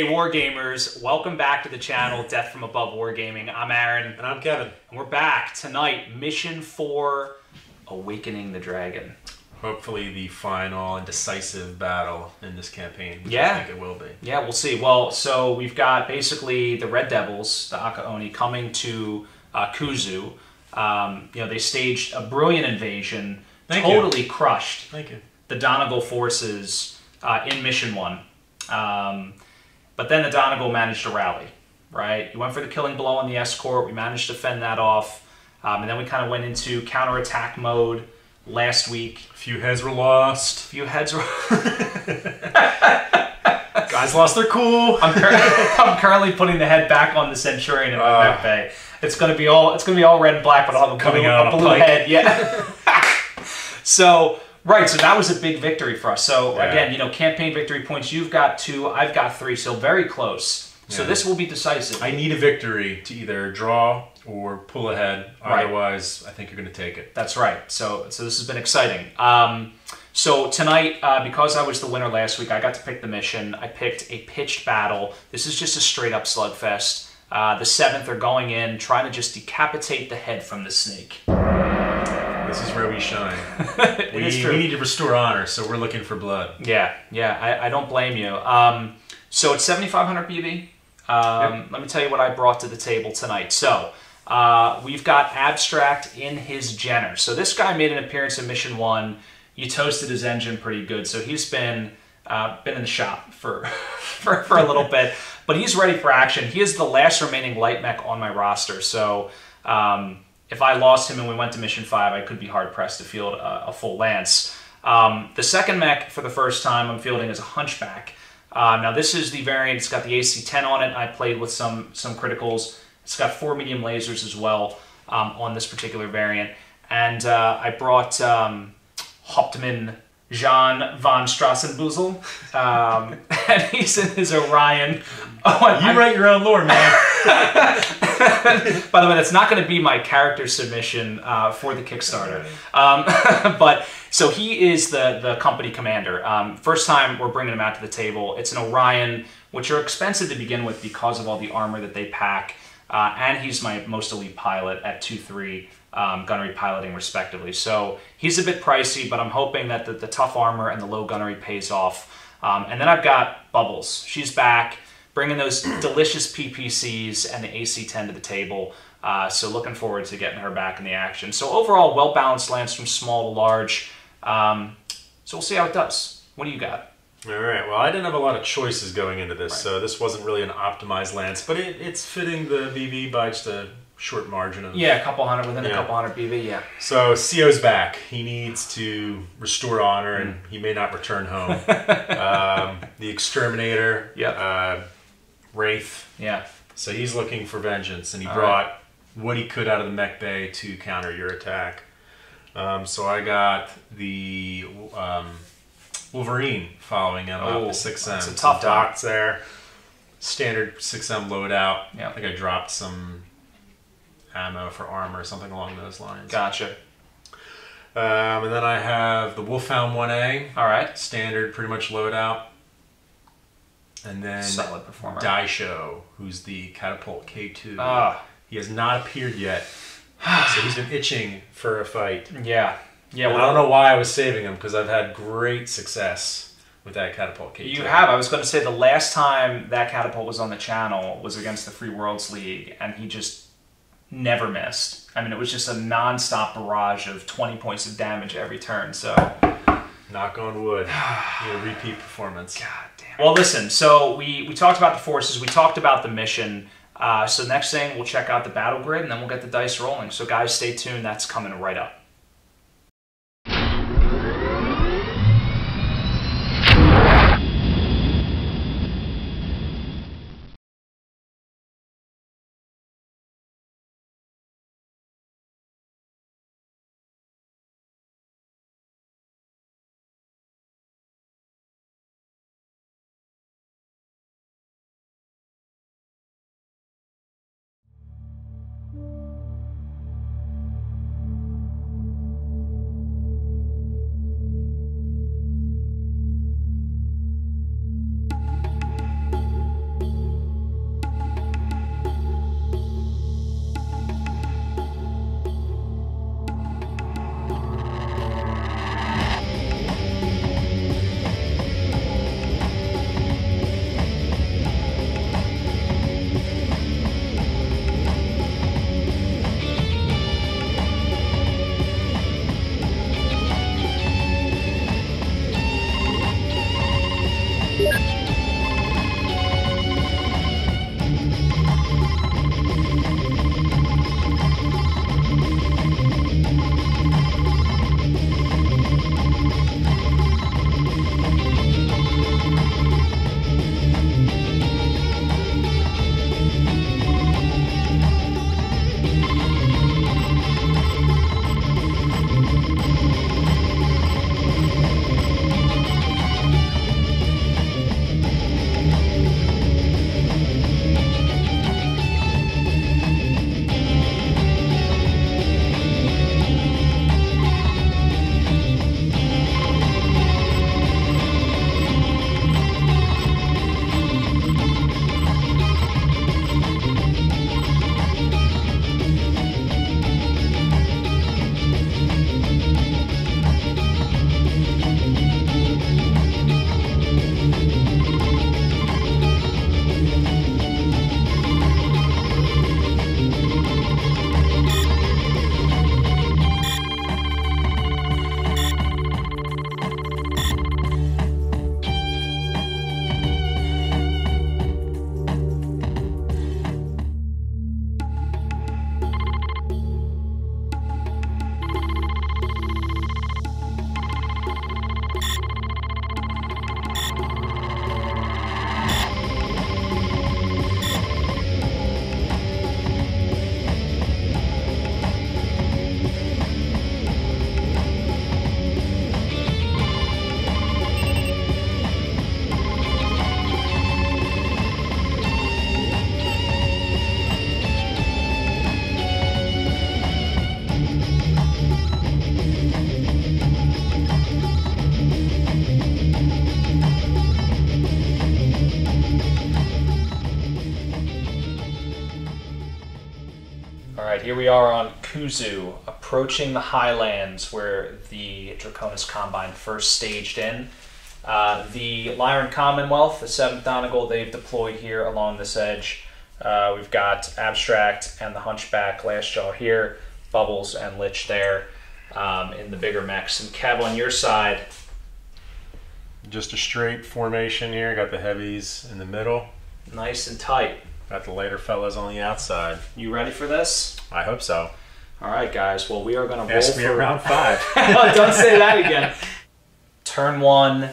Hey Wargamers, welcome back to the channel Death from Above Wargaming. I'm Aaron. And I'm Kevin. And we're back tonight, Mission 4, Awakening the Dragon. Hopefully the final and decisive battle in this campaign. Yeah. I think it will be. Yeah, we'll see. Well, so we've got basically the Red Devils, the Akaoni, coming to uh, Kuzu. Um, you know, they staged a brilliant invasion, Thank you. totally crushed Thank you. the Donegal forces uh, in Mission 1. Um, but then the Donegal managed to rally, right? You went for the killing blow on the escort. We managed to fend that off. Um, and then we kind of went into counterattack mode last week. A few heads were lost. A few heads were. Guys lost their cool. I'm, cur- I'm currently putting the head back on the Centurion in my ah. bay. It's gonna be all it's gonna be all red and black, but I'll have a Coming blue, out a blue pike. head. Yeah. so right, so that was a big victory for us. So Yeah. again, you know, campaign victory points. You've got two. I've got three. So very close. So this will be decisive. I need a victory to either draw or pull ahead. Right. Otherwise, I think you're going to take it. That's right. So so this has been exciting. Um, so tonight, uh, because I was the winner last week, I got to pick the mission. I picked a pitched battle. This is just a straight up slugfest. Uh, the seventh are going in, trying to just decapitate the head from the snake. This is where we shine. We, we need to restore honor, so we're looking for blood. Yeah, yeah, I, I don't blame you. Um, so it's 7,500 BV. Um, Let me tell you what I brought to the table tonight. So uh, we've got Abstract in his Jenner. So this guy made an appearance in Mission 1. You toasted his engine pretty good. So he's been uh, been in the shop for, for, for a little bit. But he's ready for action. He is the last remaining light mech on my roster. So um, if I lost him and we went to Mission 5, I could be hard-pressed to field a, a full Lance. Um, the second mech for the first time I'm fielding is a Hunchback. Uh, now this is the variant. It's got the AC-10 on it. I played with some some criticals. It's got four medium lasers as well um, on this particular variant. And uh, I brought um, Hauptmann Jean von Strassenbuzel. Um, and he's in his Orion. Oh, You I'm- write your own lore, man. by the way, that's not going to be my character submission uh, for the Kickstarter. Um, but so he is the the company commander. Um, first time we're bringing him out to the table. It's an Orion, which are expensive to begin with because of all the armor that they pack. Uh, and he's my most elite pilot at two three um, gunnery piloting respectively. So he's a bit pricey, but I'm hoping that the, the tough armor and the low gunnery pays off. Um, and then I've got Bubbles. She's back bringing those delicious PPCs and the AC-10 to the table. Uh, so looking forward to getting her back in the action. So overall, well-balanced lance from small to large. Um, so we'll see how it does. What do you got? All right. Well, I didn't have a lot of choices going into this, so this wasn't really an optimized lance, but it, it's fitting the BV by just a short margin of Yeah, a couple hundred within a couple hundred BV. Yeah. So CO's back. He needs to restore honor, and he may not return home. um, the exterminator, Yep. uh, Wraith. Yeah. So he's looking for vengeance, and he All brought what he could out of the mech bay to counter your attack. Um, so I got the um, Wolverine following him Oh, up six M. a tough docked there. Standard six M loadout. Yeah. I think I dropped some ammo for armor or something along those lines. Gotcha. Um, and then I have the Wolfhound 1A, All right. standard pretty much loadout. And then Solid performer. Daisho, who's the Catapult K2. Ah. He has not appeared yet, so he's been itching for a fight. Yeah. Yeah. well, I don't know why I was saving him because I've had great success with that Catapult K2. You have. I was going to say the last time that catapult was on the channel was against the Free Worlds League, and he just never missed. I mean, it was just a non-stop barrage of 20 points of damage every turn. So, Knock on wood. you know, repeat performance. God damn. It. Well, listen. So we we talked about the forces. We talked about the mission. Uh, so next thing, we'll check out the battle grid, and then we'll get the dice rolling. So guys, stay tuned. That's coming right up. We are on Kuzu, approaching the highlands where the Draconis Combine first staged in. Uh, the Lyran Commonwealth, the 7th Donegal, they've deployed here along this edge. Uh, we've got Abstract and the Hunchback, Glassjaw here, Bubbles and Lich there um, in the bigger mechs. And Kev, on your side, Just a straight formation here. Got the heavies in the middle. nice and tight. Got the later fellas on the outside. You ready for this? I hope so. All right, guys. Well, we are going to roll Ask me for around five. Don't say that again. Turn one,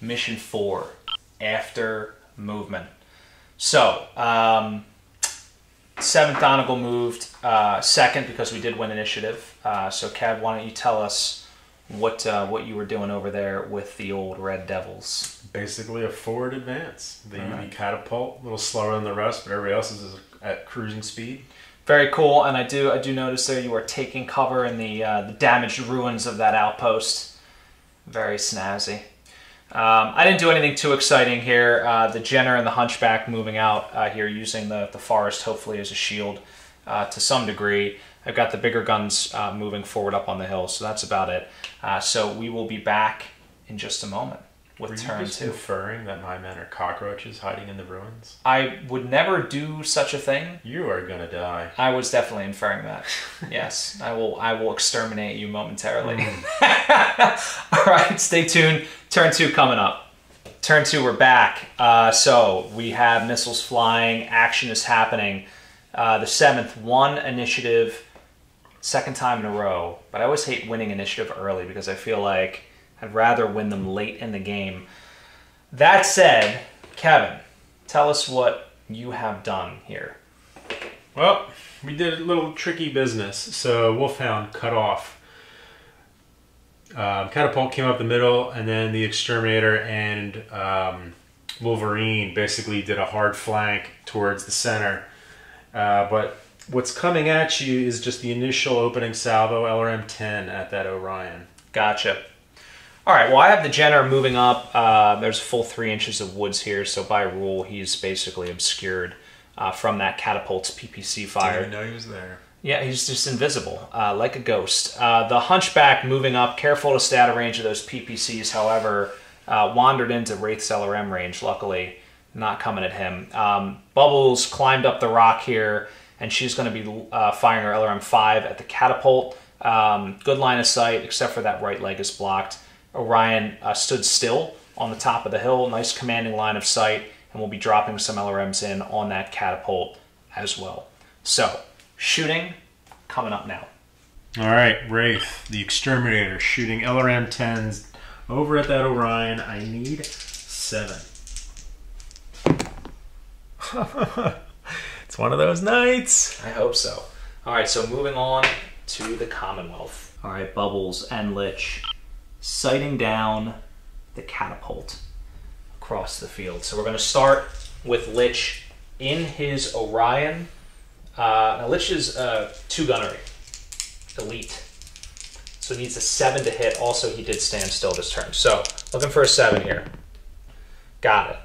mission four, after movement. So, um, seventh Donegal moved uh, second because we did win initiative. Uh, so, Kev, why don't you tell us what uh, what you were doing over there with the old Red Devils? Basically a forward advance. The right. catapult, a little slower than the rest, but everybody else is at cruising speed. Very cool, and I do I do notice there you are taking cover in the uh, the damaged ruins of that outpost. Very snazzy. Um, I didn't do anything too exciting here. Uh, the Jenner and the Hunchback moving out uh, here using the, the forest hopefully as a shield uh, to some degree. I've got the bigger guns uh, moving forward up on the hill, so that's about it. Uh, so we will be back in just a moment with Were you turn just two. inferring that my men are cockroaches hiding in the ruins? I would never do such a thing. You are gonna die. I was definitely inferring that. Yes, I will. I will exterminate you momentarily. All right, stay tuned. Turn two coming up. Turn two, we're back. Uh, so we have missiles flying. Action is happening. Uh, the seventh, one initiative, second time in a row. But I always hate winning initiative early because I feel like I'd rather win them late in the game. That said, Kevin, tell us what you have done here. Well, we did a little tricky business. So Wolfhound cut off. Um, Catapult came up the middle, and then the Exterminator and um, Wolverine basically did a hard flank towards the center. Uh, but what's coming at you is just the initial opening salvo, LRM 10 at that Orion. Gotcha. All right. Well, I have the Jenner moving up. Uh, there's a full three inches of woods here, so by rule, he's basically obscured uh, from that catapult's PPC fire. Didn't know he was there. Yeah, he's just invisible, uh, like a ghost. Uh, the Hunchback moving up, careful to stay out of range of those PPCs. However, uh, wandered into Wraith's LRM range. Luckily, not coming at him. Um, Bubbles climbed up the rock here, and she's going to be uh, firing her LRM five at the catapult. Um, good line of sight, except for that right leg is blocked. Orion uh, stood still on the top of the hill, nice commanding line of sight, and we'll be dropping some LRMs in on that catapult as well. So, shooting coming up now. All right, Wraith, the exterminator, shooting LRM 10s over at that Orion. I need seven. it's one of those nights. I hope so. All right, so moving on to the Commonwealth. All right, Bubbles and Lich sighting down the catapult across the field. So we're going to start with Lich in his Orion. Uh, now, Lich is uh, two gunnery, elite. So he needs a seven to hit. Also, he did stand still this turn. So looking for a seven here. Got it.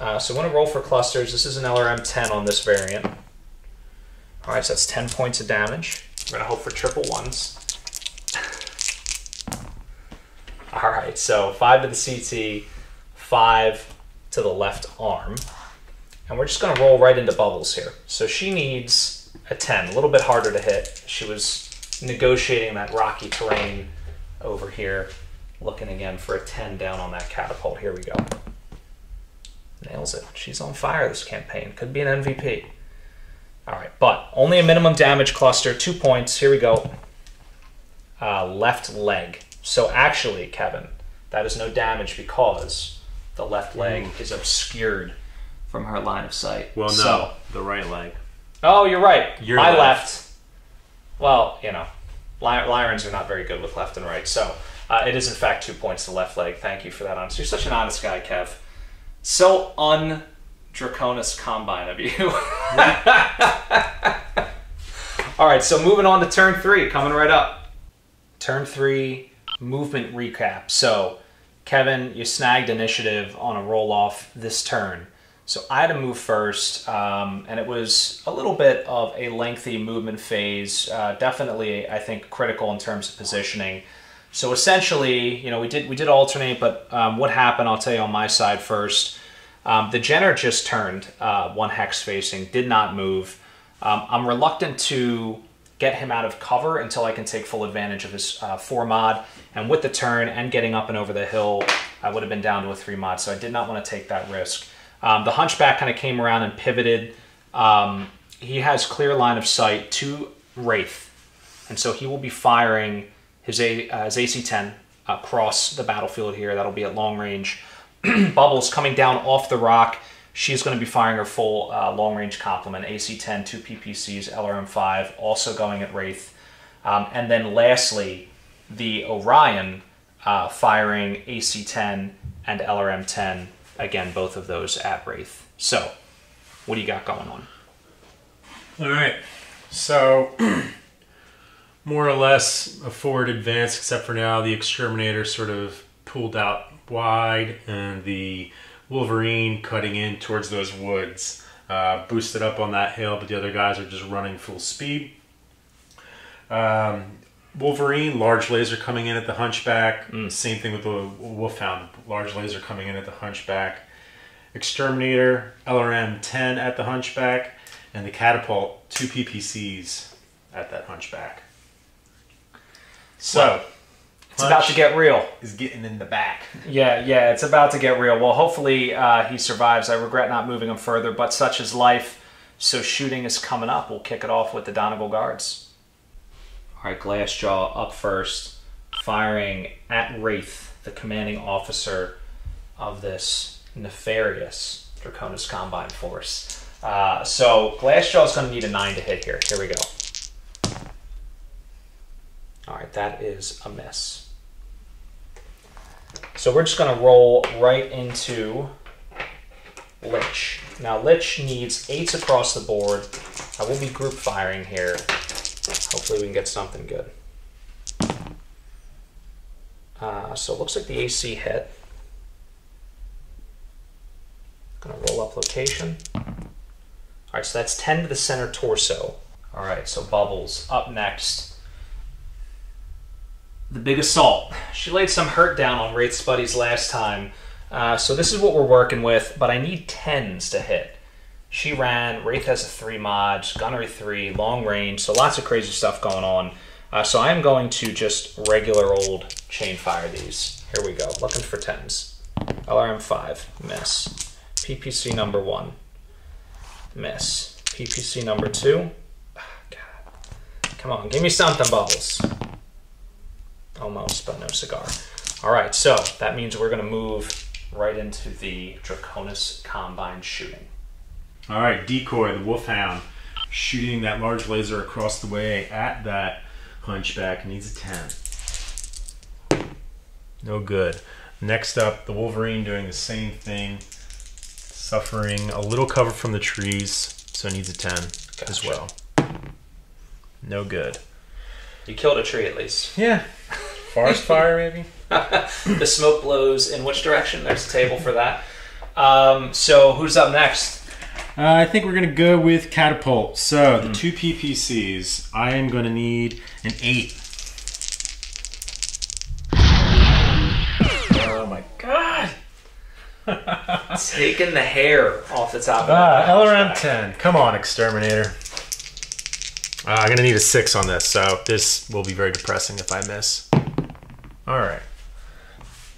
Uh, so I'm going to roll for clusters. This is an LRM 10 on this variant. All right, so that's 10 points of damage. We're going to hope for triple ones. All right, so five to the CT, five to the left arm. And we're just going to roll right into bubbles here. So she needs a 10, a little bit harder to hit. She was negotiating that rocky terrain over here, looking again for a 10 down on that catapult. Here we go. Nails it. She's on fire this campaign. Could be an MVP. All right, but only a minimum damage cluster, two points. Here we go. Uh, left leg. So actually, Kevin, that is no damage because the left leg mm. is obscured from her line of sight. Well, no, so, the right leg. Oh, you're right. Your My left. left. Well, you know, Lyrans are not very good with left and right. So uh, it is, in fact, two points to left leg. Thank you for that honesty. You're such an honest guy, Kev. So un Draconis Combine of you. All right, so moving on to turn three, coming right up. Turn three, movement recap. So, Kevin, you snagged initiative on a roll off this turn. So I had to move first, um, and it was a little bit of a lengthy movement phase. Uh, definitely, I think, critical in terms of positioning. So essentially, you know, we did we did alternate, but um, what happened? I'll tell you on my side first. Um, the Jenner just turned uh, one hex facing, did not move. Um, I'm reluctant to get him out of cover until I can take full advantage of his uh, four mod. And with the turn and getting up and over the hill, I would have been down to a three mod, so I did not want to take that risk. Um, the Hunchback kind of came around and pivoted. Um, he has clear line of sight to Wraith, and so he will be firing his, A, uh, his AC-10 across the battlefield here. That'll be at long range. Bubbles coming down off the rock. She's going to be firing her full uh, long range complement AC-10, two PPCs, LRM-5, also going at Wraith. Um, and then lastly, the Orion uh, firing AC-10 and LRM-10 again, both of those at Wraith. So, what do you got going on? All right. So, more or less a forward advance, except for now the Exterminator sort of pulled out wide and the Wolverine cutting in towards those woods. Uh, boosted up on that hill, but the other guys are just running full speed. Um, Wolverine, large laser coming in at the Hunchback. Mm. Same thing with the Wolfhound, large laser coming in at the Hunchback. Exterminator, LRM 10 at the Hunchback, and the Catapult, two PPCs at that Hunchback. So, well, it's about to get real. Is getting in the back. Yeah, yeah, it's about to get real. Well, hopefully uh, he survives. I regret not moving him further, but such is life. So shooting is coming up. We'll kick it off with the Donegal Guards. All right, Glassjaw up first, firing at Wraith, the commanding officer of this nefarious Draconis Combine Force. Uh, so Glassjaw is going to need a 9 to hit here. Here we go. Alright, that is a miss. So we're just going to roll right into Lich. Now Lich needs 8s across the board. I will be group firing here. Hopefully we can get something good. Uh, so it looks like the AC hit. Gonna roll up location. All right, so that's 10 to the center torso. All right, so Bubbles up next. The Big Assault. She laid some hurt down on Wraith's buddies last time. Uh, so this is what we're working with, but I need 10s to hit. She ran, Wraith has a 3 mod, Gunnery 3, long range, so lots of crazy stuff going on. Uh, so I am going to just regular old chain fire these. Here we go, looking for 10s. LRM five, miss. PPC number one, miss. PPC number two. Ah, God. Come on, give me something, Bubbles. Almost, but no cigar. All right, so that means we're going to move right into the Draconis Combine shooting. All right, decoy, the Wolfhound, shooting that large laser across the way at that hunchback needs a 10. No good. Next up, the Wolverine doing the same thing, suffering a little cover from the trees, so needs a 10 as well. No good. You killed a tree at least. Yeah. Forest fire, maybe? the smoke blows in which direction? There's a table for that. Um, so who's up next? Uh, I think we're going to go with catapult. So the two PPCs, I am going to need an 8. Oh my god! Taking the hair off the top of Ah, that LRM 10. Come on, Exterminator. Uh, I'm going to need a 6 on this, so this will be very depressing if I miss. Alright.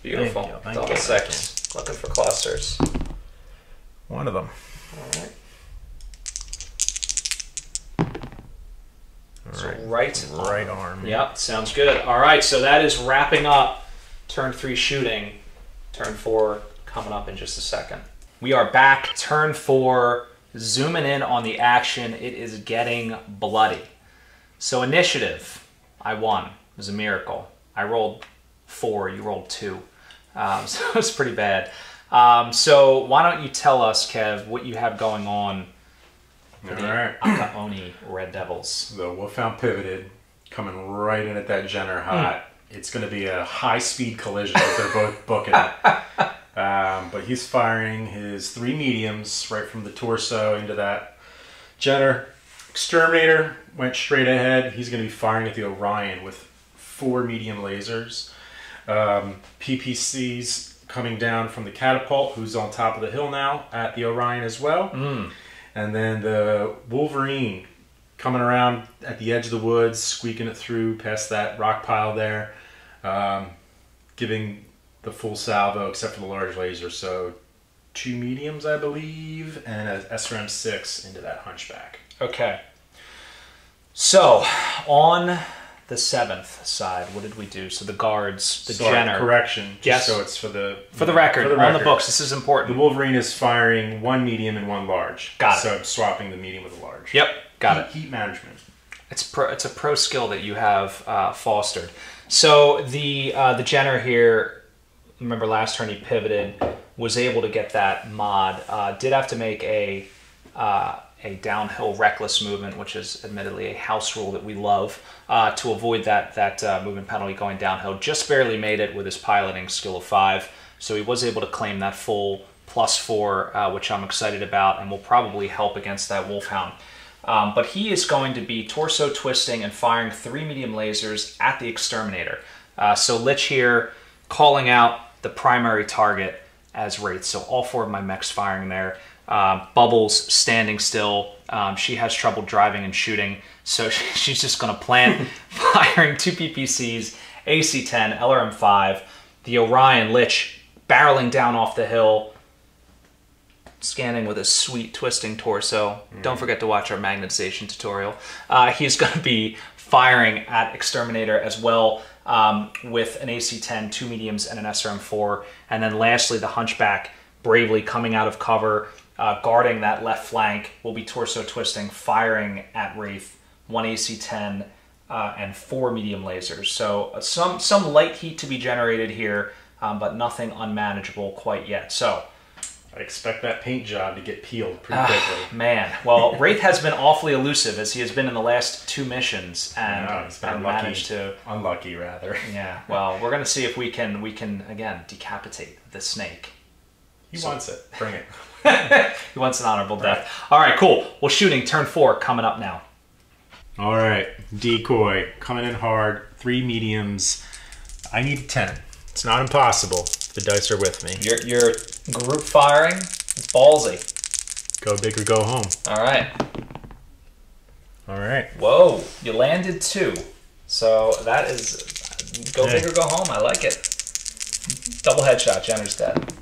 Beautiful. Thank you, thank Double you. six. Looking for clusters. One of them. All right. So Alright. right, Right arm. Yep, sounds good. All right, so that is wrapping up turn three shooting. Turn four coming up in just a second. We are back. Turn four, zooming in on the action. It is getting bloody. So initiative, I won. It was a miracle. I rolled four. You rolled two. Um, so it's pretty bad. Um, so why don't you tell us, Kev, what you have going on for the Alright. Akaoni Red Devils? The Wolfhound pivoted, coming right in at that Jenner hot. It's going to be a high speed collision if they're both booking it. Um, but he's firing his three mediums right from the torso into that Jenner. Exterminator went straight ahead. He's going to be firing at the Orion with four medium lasers. Um, PPC's coming down from the catapult, who's on top of the hill now at the Orion as well. And then the Wolverine coming around at the edge of the woods, squeaking it through past that rock pile there, um, giving the full salvo except for the large laser. So two mediums, I believe, and a SRM six into that hunchback. Okay. So, on the seventh side, what did we do? So the guards, the Sorry, Jenner. correction. Just Yes. so it's for the For the record, for the on the books, this is important. The. Wolverine is firing one medium and one large. Got it. So I'm swapping the medium with the large. Yep, got it. Heat, heat management. It's pro, it's a pro skill that you have uh, fostered. So the uh, the Jenner here, remember last turn he pivoted, was able to get that mod. Uh, did have to make a uh, a downhill reckless movement, which is admittedly a house rule that we love, uh, to avoid that that uh, movement penalty going downhill. Just barely made it with his piloting skill of five, so he was able to claim that full plus four, uh, which I'm excited about, and will probably help against that Wolfhound. Um, but he is going to be torso twisting and firing three medium lasers at the exterminator. Uh, so Lich here calling out the primary target as Wraith. So all four of my mechs firing there. Um, Bubbles standing still. Um, she has trouble driving and shooting, so she's just going to plant firing two PPCs, AC-10, LRM-5. The Orion Lich barreling down off the hill, scanning with a sweet twisting torso. Don't forget to watch our magnetization tutorial. Uh, he's going to be firing at Exterminator as well um, with an AC-10, two mediums, and an SRM-4. And then lastly, the Hunchback bravely coming out of cover, uh, guarding that left flank, will be torso twisting, firing at Wraith, one AC-10, uh, and four medium lasers. So uh, some some light heat to be generated here, um, but nothing unmanageable quite yet. So I expect that paint job to get peeled Ah. pretty quickly. Man, well, Wraith has been awfully elusive as he has been in the last two missions, and, Yeah, and managed to. Unlucky, rather. Yeah, well, we're gonna see if we can we can again decapitate the snake. He wants it. Bring it. He wants an honorable death. All right, cool. Well, shooting turn four coming up now. All right, decoy coming in hard. Three mediums. I need a ten. It's not impossible. The dice are with me. Your your group firing, it's ballsy. Go big or go home. All right. All right. Whoa, you landed two. So that is go Hey. big or go home. I like it. Double headshot. Jenner's dead.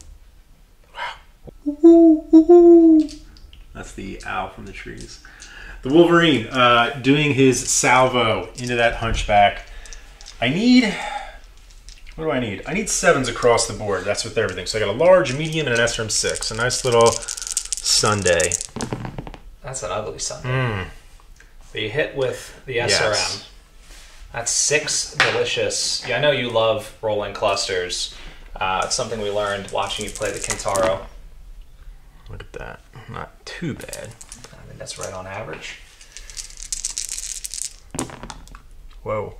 That's the owl from the trees. The Wolverine uh, doing his salvo into that hunchback. I need. What do I need? I need sevens across the board. That's with everything. So I got a large, medium, and an SRM six. A nice little Sunday. That's an ugly Sunday. Mm. But you hit with the SRM. Yes. That's six delicious. Yeah, I know you love rolling clusters. Uh, it's something we learned watching you play the Kintaro. Look at that. Not too bad. I think that's right on average. Whoa.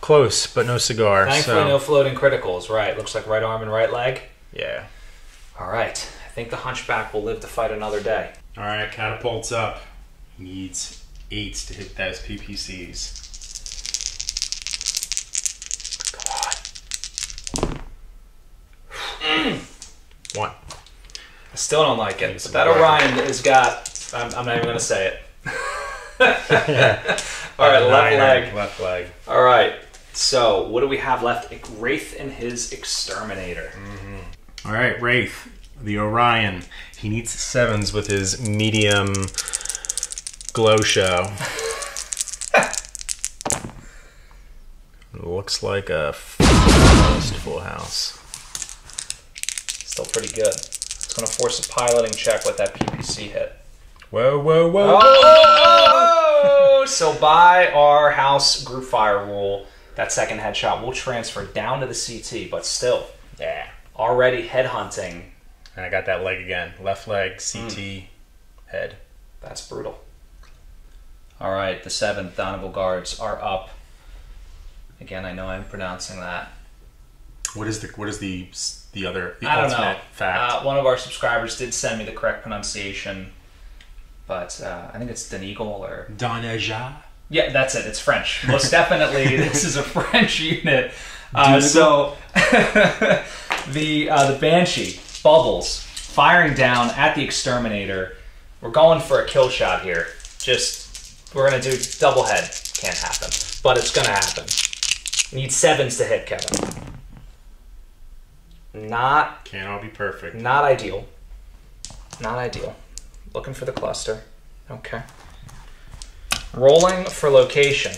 Close, but no cigar. Thankfully, so. no floating criticals. Right. Looks like right arm and right leg. Yeah. All right. I think the hunchback will live to fight another day. All right, catapults up. Needs eights to hit those PPCs. Come mm. on. One. I still don't like it. But that. Orion has got. I'm, I'm not even going to say it. All right, left leg. Left leg. All right. So, what do we have left? Wraith and his exterminator. Mm-hmm. All right, Wraith, the Orion. He needs sevens with his medium glow show. Looks like a full house. Still pretty good. It's going to force a piloting check with that PPC hit. Whoa, whoa, whoa! Oh! so by our house group fire rule, that second headshot will transfer down to the CT, but still, Yeah. already headhunting. And I got that leg again. Left leg, CT, Hmm. head. That's brutal. All right, the seventh Donegal guards are up. Again, I know I'm pronouncing that. What is the what is the the other the I don't ultimate know. fact? Uh, one of our subscribers did send me the correct pronunciation, but uh, I think it's Deneagle or Doneja. Yeah, that's it. It's French. Most definitely, this is a French unit. Uh, so the uh, the Banshee bubbles firing down at the exterminator. We're going for a kill shot here. Just we're gonna do double head. Can't happen, but it's gonna happen. Need sevens to hit, Kevin. Not Can't all be perfect. not ideal. Not ideal. Looking for the cluster. Okay. Rolling for location.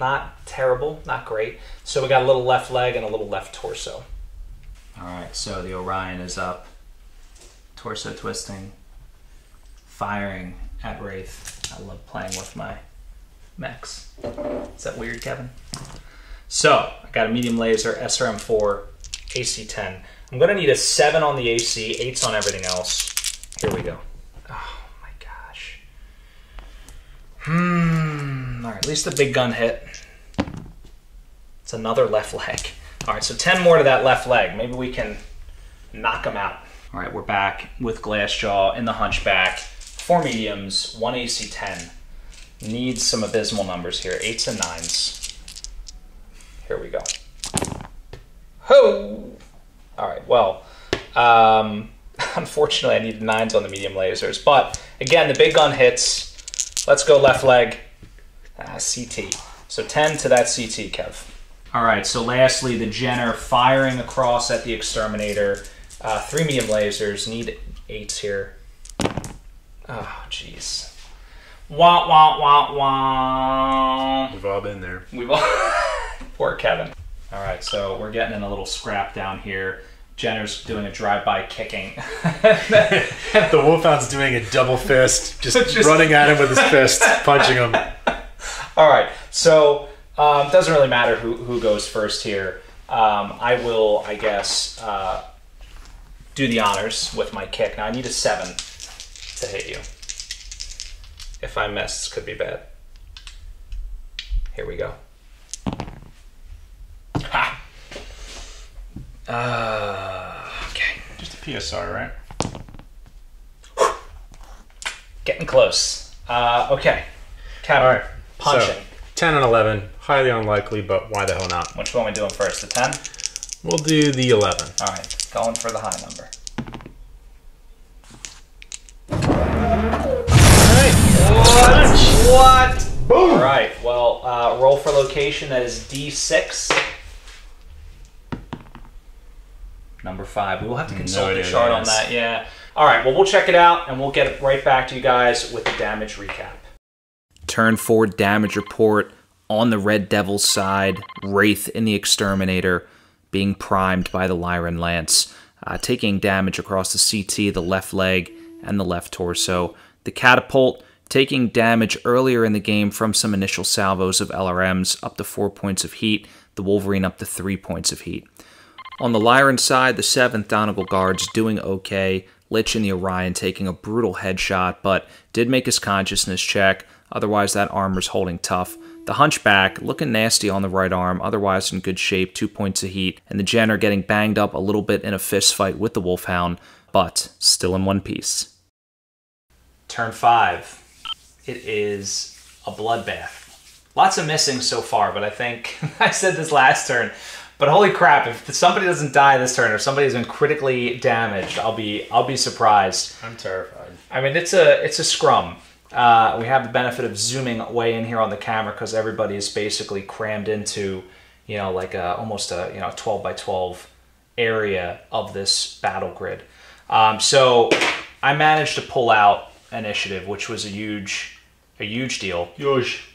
Not terrible, not great. So we got a little left leg and a little left torso. All right, so the Orion is up. Torso twisting. Firing at Wraith. I love playing with my mechs. Is that weird, Kevin? So, I got a medium laser, SRM4, AC10. I'm to need a 7 on the AC, 8s on everything else. Here we go. Oh my gosh. Hmm. Alright, at least the big gun hit. It's another left leg. Alright, so 10 more to that left leg. Maybe we can knock him out. Alright, we're back with Glassjaw in the hunchback. Four mediums, one AC10. Needs some abysmal numbers here 8s and 9s. Here we go. Ho! All right. Well, um, unfortunately, I needed nines on the medium lasers, but again, the big gun hits. Let's go left leg. Ah, CT. So ten to that CT, Kev. All right. So lastly, the Jenner firing across at the exterminator. Uh, three medium lasers. Need eights here. Oh, jeez. Wah wah wah wah. We've all been there. We've all poor Kevin. All right, so we're getting in a little scrap down here. Jenner's doing a drive-by kicking. The Wolfhound's doing a double fist, just, Just- running at him with his fist, punching him. All right, so um, doesn't really matter who who goes first here. Um, I will, I guess, uh, do the honors with my kick. Now I need a seven to hit you. If I miss, this could be bad. Here we go. Ha. Uh, okay. Just a PSR, right? Getting close. Uh, okay. Kevin, All right. punching. So, 10 and 11, highly unlikely, but why the hell not? Which one are we doing first? The 10? We'll do the 11. All right. Going for the high number. What? What? Boom! All right. Well, uh, roll for location. That is D6. Number five. We will have to No consult the chart on that. Yeah. All right. Well, we'll check it out and we'll get right back to you guys with the damage recap. Turn four damage report on the Red Devil's side. Wraith in the Exterminator being primed by the Lyran Lance, uh, taking damage across the CT, the left leg, and the left torso. The Catapult taking damage earlier in the game from some initial salvos of LRMs, up to four points of heat. The Wolverine up to three points of heat. On the Lyran side, the 7th Donegal Guards doing okay. Lich in the Orion taking a brutal headshot, but did make his consciousness check. Otherwise, that armor's holding tough. The Hunchback looking nasty on the right arm, otherwise in good shape, two points of heat. And the Jenner getting banged up a little bit in a fist fight with the Wolfhound, but still in one piece. Turn five. It is a bloodbath. Lots of missing so far, but I think I said this last turn. But holy crap! If somebody doesn't die this turn, or somebody has been critically damaged, I'll be I'll be surprised. I'm terrified. I mean, it's a it's a scrum. Uh, we have the benefit of zooming way in here on the camera because everybody is basically crammed into, you know, like a, almost a you know 12 by 12 area of this battle grid. Um, so I managed to pull out initiative, which was a huge a huge deal. Yosh.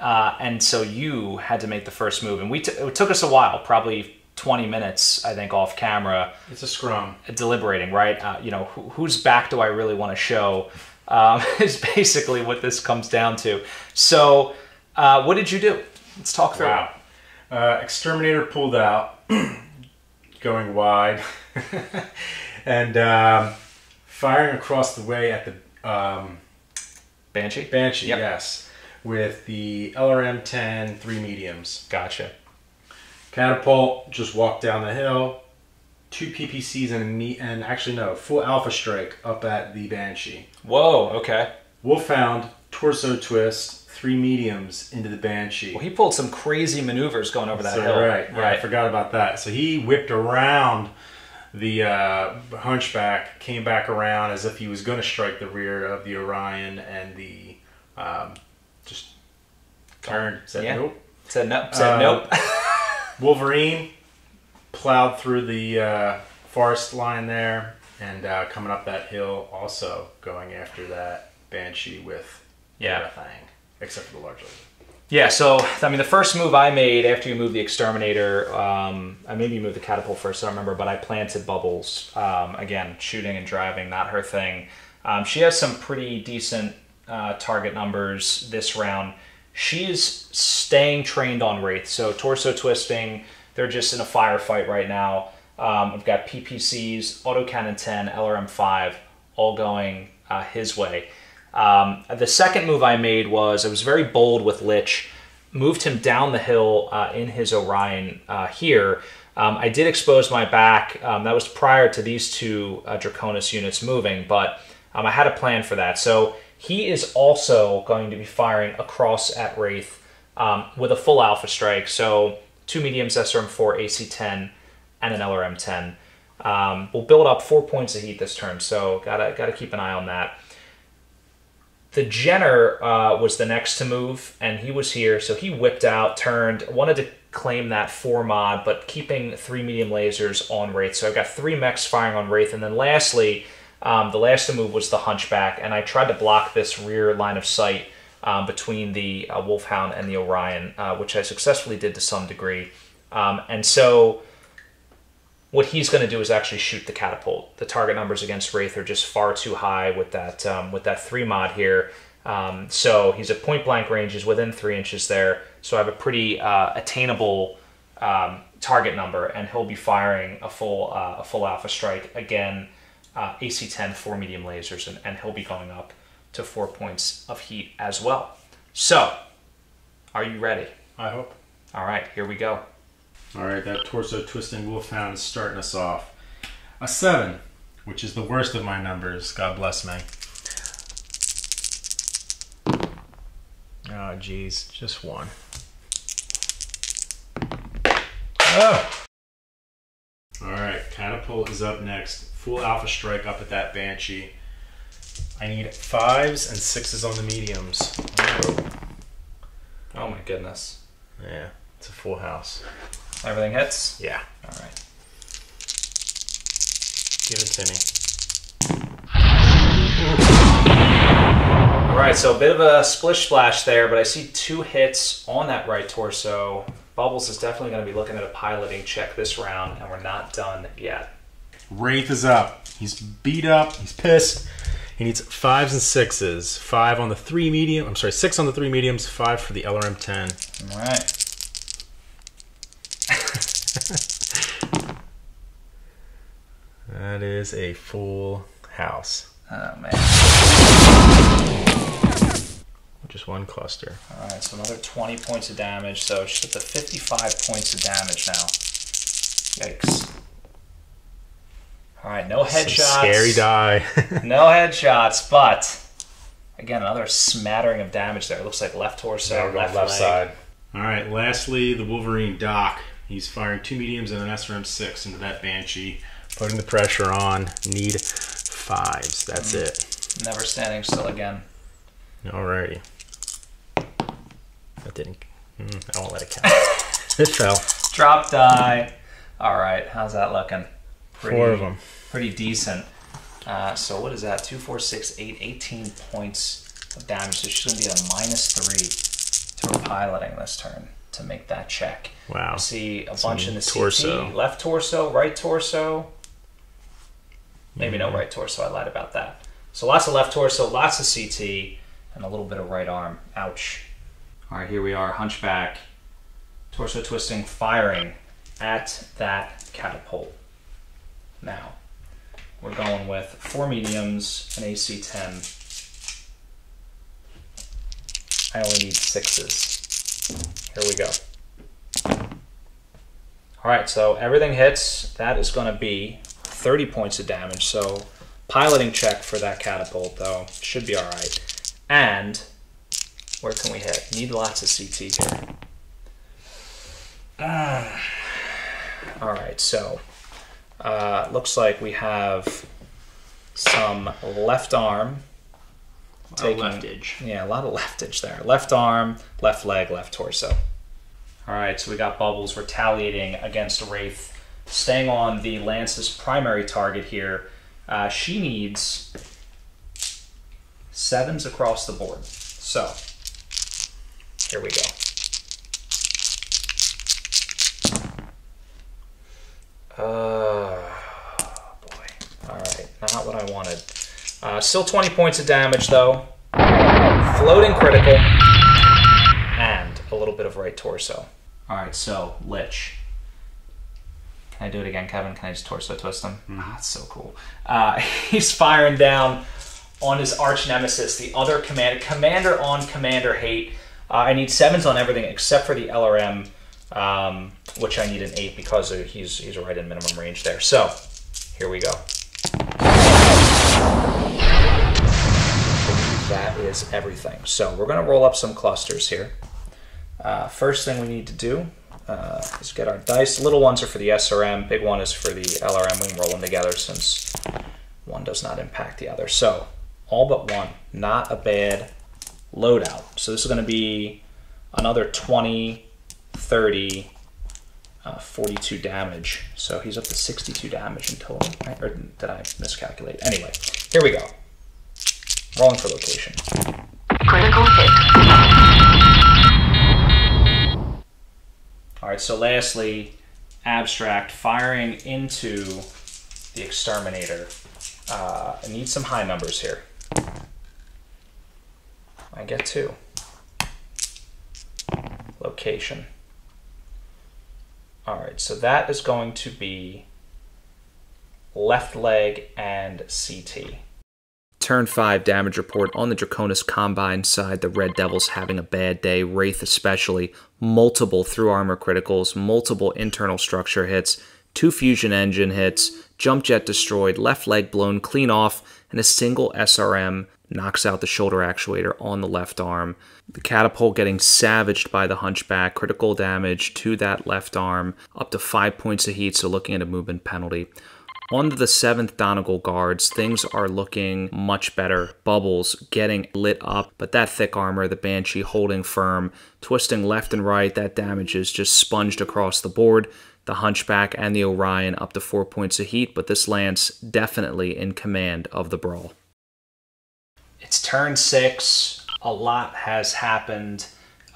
Uh, and so you had to make the first move, and we t- it took us a while, probably 20 minutes, I think, off camera, It's a scrum. deliberating. Right? Uh, you know, who, whose back do I really want to show? Um, is basically what this comes down to. So, uh, what did you do? Let's talk through. it. Wow. Uh, Exterminator pulled out, going wide, and um, firing across the way at the um, Banshee. Banshee, Yep. yes, with the LRM 10 three mediums. Gotcha. Catapult just walked down the hill, two PPCs and a me- and actually no full Alpha Strike up at the Banshee. Whoa. Okay. Wolfhound torso twist, three mediums into the Banshee. Well, he pulled some crazy maneuvers going over that So, hill. Right, yeah, I forgot about that. So he whipped around the uh, hunchback, came back around as if he was going to strike the rear of the Orion, and the um, just turned. Said Yeah. nope. Said no. Said Uh, nope. Wolverine plowed through the uh, forest line there, and uh, coming up that hill, also going after that banshee with Yeah. thing, except for the large laser. Yeah, so I mean, the first move I made after you moved the exterminator, um, I maybe you moved the catapult first. I don't remember, but I planted bubbles. Um, again, shooting and driving, not her thing. Um, she has some pretty decent uh, target numbers this round. She is staying trained on wraith, so torso twisting. They're just in a firefight right now. Um, I've got PPCs, autocannon 10, LRM 5, all going uh, his way. Um, the second move I made was I was very bold with Lich, moved him down the hill uh, in his Orion uh, here. Um, I did expose my back. Um, that was prior to these two uh, Draconis units moving, but um, I had a plan for that. So he is also going to be firing across at Wraith um, with a full Alpha Strike. So two mediums, SRM4, AC10, and an LRM10. Um, we'll build up four points of heat this turn, so gotta gotta keep an eye on that the Jenner uh, was the next to move, and he was here, so he whipped out, turned, wanted to claim that four mod, but keeping three medium lasers on Wraith. So I've got three mechs firing on Wraith, and then lastly, um, the last to move was the Hunchback, and I tried to block this rear line of sight um, between the uh, Wolfhound and the Orion, uh, which I successfully did to some degree. Um, and so what he's going to do is actually shoot the catapult. The target numbers against Wraith are just far too high with that um, with that three mod here. Um, so he's at point blank range, he's within three inches there. So I have a pretty uh, attainable um, target number, and he'll be firing a full uh, a full alpha strike again. Uh, AC10 four medium lasers, and, and he'll be going up to four points of heat as well. So, are you ready? I hope. All right, here we go. All right, that torso twisting wolfhound is starting us off. A seven, which is the worst of my numbers. God bless me. Oh, geez, just one. Oh. All right, catapult is up next. Full alpha strike up at that banshee. I need fives and sixes on the mediums. Oh my goodness. Yeah, it's a full house. Everything hits? Yeah. All right. Give it to me. All right, so a bit of a splish splash there, but I see two hits on that right torso. Bubbles is definitely going to be looking at a piloting check this round, and we're not done yet. Wraith is up. He's beat up. He's pissed. He needs fives and sixes. Five on the three medium. I'm sorry, six on the three mediums. Five for the LRM ten. All right. That is a full house. Oh man. Just one cluster. All right, so another 20 points of damage. So she's up to 55 points of damage now. Yikes. All right, no Some headshots. scary die. No headshots, but again, another smattering of damage there. It looks like left torso, Now we're left, leg. All right, lastly, the Wolverine Doc. He's firing two mediums and an SRM6 into that Banshee. Putting the pressure on. Need fives. That's it. Never standing still again. Alrighty. That didn't. mm, I won't let it count. it fell. Drop die. All right, how's that looking? Pretty, Four of them. Pretty decent. Uh, so what is that? Two, four, six, eight, 18 points of damage. So she's going to be at a minus three to her piloting this turn to make that check. Wow. I see a Some bunch in the torso. CT. Left torso, right torso. Maybe Mm-hmm. no right torso. I lied about that. So lots of left torso, lots of CT, and a little bit of right arm. Ouch. All right, here we are. Hunchback. Torso twisting, firing at that catapult. Now, we're going with four mediums, an AC 10. I only need sixes. Here we go. All right, so everything hits. That is going to be 30 points of damage. So, piloting check for that catapult, though, should be all right. And where can we hit? Need lots of CT here. Ah. all right, so uh, looks like we have some left arm. taking- leftage. Yeah, a lot of leftage there. Left arm, left leg, left torso. All right, so we got Bubbles retaliating against Wraith, staying on the Lance's primary target here. Uh, she needs sevens across the board. So, here we go. Uh, boy. All right, not what I wanted. Uh, still 20 points of damage, though. Floating critical. And a little bit of right torso. All right, so Lich. Can I do it again, Kevin? Can I just torso twist him? Ah, it's so cool. Uh, he's firing down on his arch nemesis, the other commander, commander on commander hate. Uh, I need sevens on everything except for the LRM, um, which I need an eight because he's he's right in minimum range there. So here we go. That is everything. So we're going to roll up some clusters here. Uh, first thing we need to do uh, is get our dice. Little ones are for the SRM. Big one is for the LRM. We can roll them together since one does not impact the other. So all but one. Not a bad loadout. So this is going to be another 20, 30, uh, 42 damage. So he's up to 62 damage in total. Right? Or did I miscalculate? Anyway, here we go. Rolling for location. Critical hit. All right, so lastly, abstract firing into the exterminator. Uh, I need some high numbers here. I get two. Location. All right, so that is going to be left leg and CT. Turn 5 damage report on the Draconis Combine side. The Red Devils having a bad day. Wraith, especially. Multiple through armor criticals, multiple internal structure hits, two fusion engine hits, jump jet destroyed, left leg blown clean off, and a single SRM knocks out the shoulder actuator on the left arm. The catapult getting savaged by the hunchback, critical damage to that left arm, up to five points of heat, so looking at a movement penalty. On to the seventh Donegal guards, things are looking much better. Bubbles getting lit up, but that thick armor, the Banshee holding firm, twisting left and right, that damage is just sponged across the board. The Hunchback and the Orion up to four points of heat, but this Lance definitely in command of the brawl. It's turn six. A lot has happened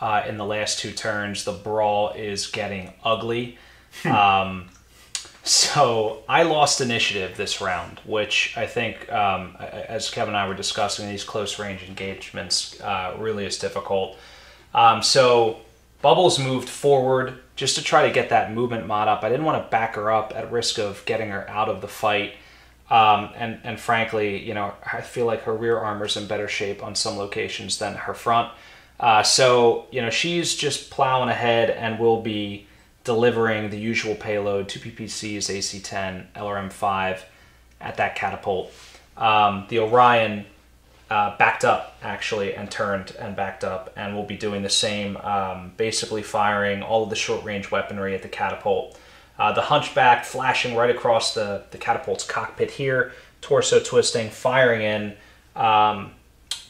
uh, in the last two turns. The brawl is getting ugly. um, so I lost initiative this round, which I think, um, as Kevin and I were discussing, these close range engagements uh, really is difficult. Um, so Bubbles moved forward just to try to get that movement mod up. I didn't want to back her up at risk of getting her out of the fight. Um, and and frankly, you know, I feel like her rear armor's in better shape on some locations than her front. Uh, so you know, she's just plowing ahead and will be delivering the usual payload: two PPCs, AC-10, LRM-5 at that catapult. Um, the Orion uh, backed up actually and turned and backed up, and we'll be doing the same, um, basically firing all of the short-range weaponry at the catapult. Uh, the hunchback flashing right across the, the catapult's cockpit here, torso twisting, firing in. Um,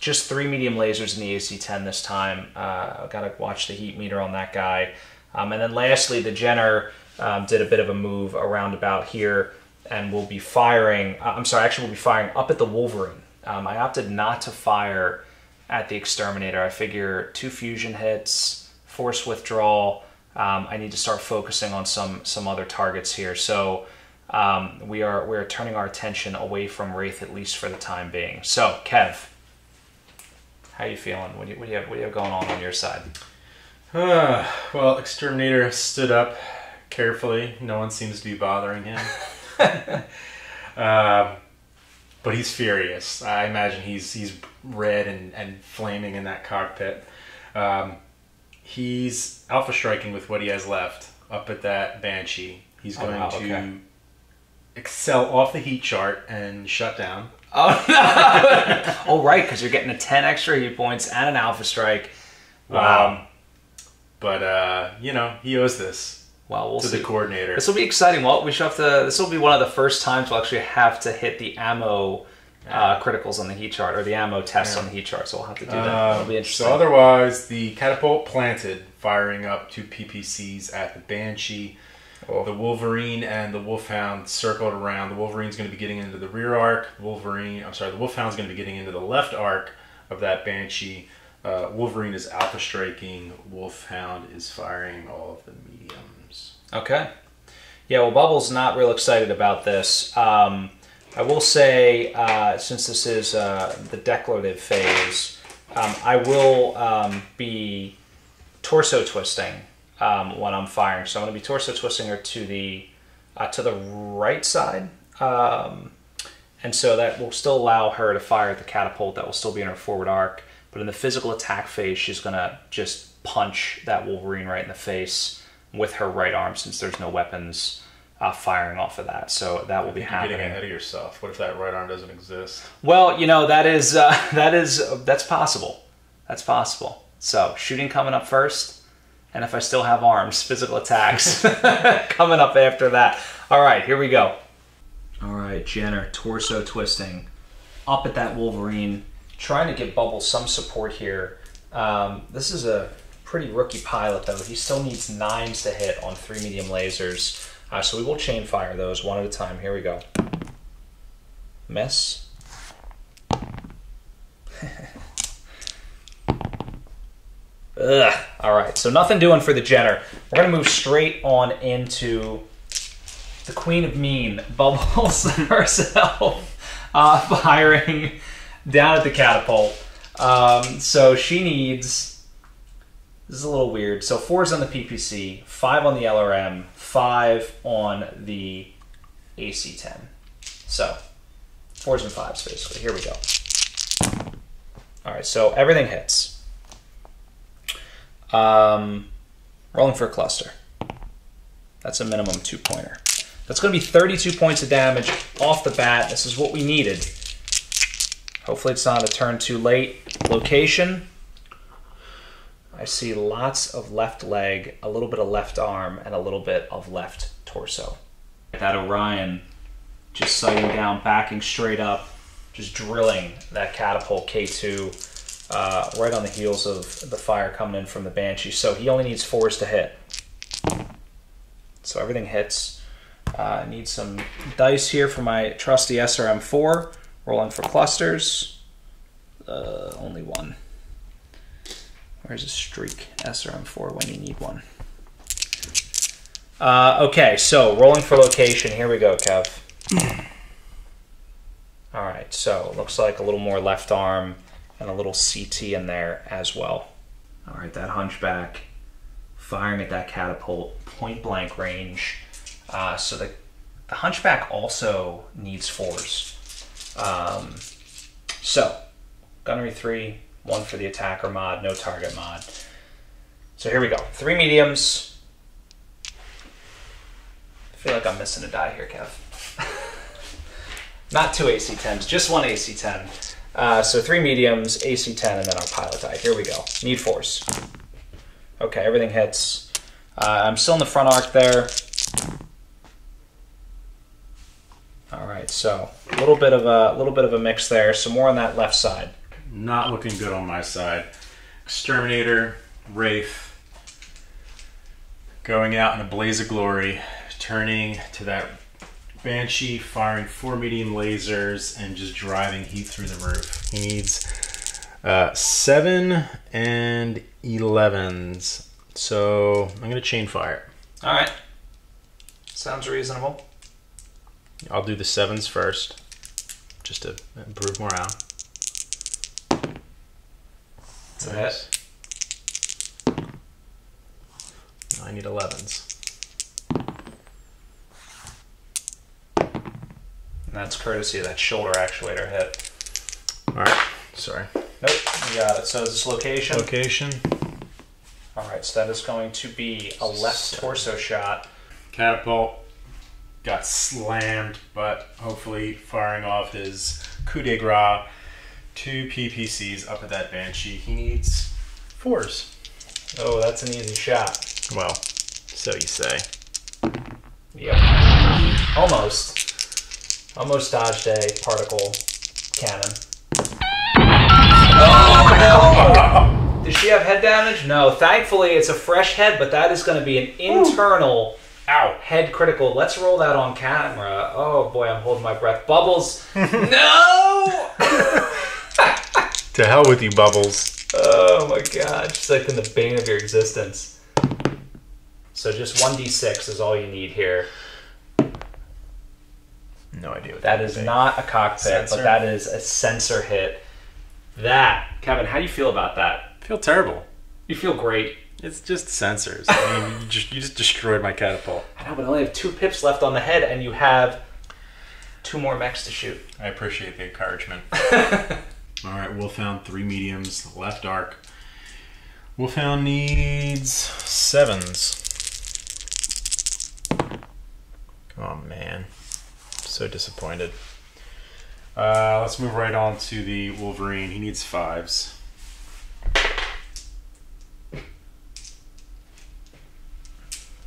just three medium lasers in the AC-10 this time. Uh, I've got to watch the heat meter on that guy. Um, and then lastly, the Jenner um, did a bit of a move around about here and we'll be firing, uh, I'm sorry, actually we'll be firing up at the Wolverine. Um, I opted not to fire at the Exterminator. I figure two fusion hits, force withdrawal, um, I need to start focusing on some some other targets here. So um, we are we are turning our attention away from Wraith at least for the time being. So Kev, how you feeling? What do you, what do you have what do you have going on on your side? Uh, well, Exterminator stood up carefully. No one seems to be bothering him. uh, but he's furious. I imagine he's he's red and, and flaming in that cockpit. Um, he's alpha striking with what he has left up at that Banshee. He's Oh, going wow, to okay. excel off the heat chart and shut down. Oh no! oh right, because you're getting a ten extra hit points and an alpha strike. Wow. Um, but uh, you know he owes this well, we'll to see. the coordinator. This will be exciting. Well, we should have to. This will be one of the first times we'll actually have to hit the ammo uh, criticals on the heat chart or the ammo tests Yeah. on the heat chart. So we'll have to do that. Um, That'll be interesting. So otherwise, the catapult planted, firing up two PPCs at the Banshee. Oh. The Wolverine and the Wolfhound circled around. The Wolverine's going to be getting into the rear arc. Wolverine, I'm sorry, the Wolfhound's going to be getting into the left arc of that Banshee. Uh, Wolverine is alpha striking. Wolfhound is firing all of the mediums. Okay. Yeah, well, Bubble's not real excited about this. Um, I will say, uh, since this is uh, the declarative phase, um, I will um, be torso twisting um, when I'm firing. So I'm going to be torso twisting her to the uh, to the right side, um, and so that will still allow her to fire at the catapult. That will still be in her forward arc. But in the physical attack phase, she's going to just punch that Wolverine right in the face with her right arm, since there's no weapons uh, firing off of that. So that will be You're happening. getting ahead of yourself. What if that right arm doesn't exist? Well, you know that is uh, that is that's possible. That's possible. So shooting coming up first, and if I still have arms, physical attacks coming up after that. All right, here we go. All right, Jenner torso twisting up at that Wolverine, trying to give Bubble some support here. Um, this is a pretty rookie pilot though. He still needs nines to hit on three medium lasers. Uh, so we will chain fire those one at a time. Here we go. Miss. Ugh. All right, so nothing doing for the Jenner. We're gonna move straight on into the Queen of Mean, Bubbles herself, uh, firing down at the catapult. Um, so she needs. This is a little weird. So four is on the PPC, five on the LRM, five on the AC10. So fours and fives basically. Here we go. All right, so everything hits. Um, rolling for a cluster. That's a minimum two pointer. That's going to be 32 points of damage off the bat. This is what we needed. Hopefully, it's not a turn too late. Location. I see lots of left leg, a little bit of left arm, and a little bit of left torso. That Orion just sighting down, backing straight up, just drilling that catapult K2 uh, right on the heels of the fire coming in from the Banshee. So he only needs fours to hit. So everything hits. Uh, need some dice here for my trusty SRM4. Rolling for clusters. Uh, only one. Where's a streak SRM4 when you need one? Uh, okay, so rolling for location. Here we go, Kev. All right, so it looks like a little more left arm and a little CT in there as well. All right, that hunchback firing at that catapult point blank range. Uh, so the, the hunchback also needs fours. Um, so gunnery three, one for the attacker mod, no target mod. So here we go. Three mediums. I feel like I'm missing a die here, Kev. Not two AC10s, just one AC10. Uh, so three mediums, AC10, and then our pilot die. Here we go. Need force. Okay, everything hits. Uh, I'm still in the front arc there. All right, so a little bit of a little bit of a mix there. So more on that left side. Not looking good on my side. Exterminator, Wraith, going out in a blaze of glory, turning to that Banshee, firing four medium lasers, and just driving heat through the roof. He needs uh, seven and 11s. So I'm going to chain fire. All right, sounds reasonable. I'll do the sevens first, just to improve morale. It's a hit. I need 11s. And that's courtesy of that shoulder actuator hit. All right, sorry. Nope, you got it. So is this location? Location. All right, so that is going to be a left torso shot. Catapult got slammed, but hopefully firing off his coup de grace. Two PPCs up at that Banshee. He needs fours. Oh, that's an easy shot. Well, so you say. Yep. Almost. Almost dodged a particle cannon. Oh no! Does she have head damage? No. Thankfully, it's a fresh head, but that is going to be an internal Ow! head critical. Let's roll that on camera. Oh boy, I'm holding my breath. Bubbles. no! To hell with you, Bubbles. Oh my god, she's like in the bane of your existence. So just 1d6 is all you need here. No idea what That is not a cockpit, Sensor. but that is a sensor hit. That, Kevin, how do you feel about that? I feel terrible. You feel great. It's just sensors. I mean, you just, you just destroyed my catapult. I know, but I only have two pips left on the head, and you have two more mechs to shoot. I appreciate the encouragement. All right, Wolfhound, three mediums, left arc. Wolfhound needs sevens. Oh man, so disappointed. Uh, let's move right on to the Wolverine. He needs fives.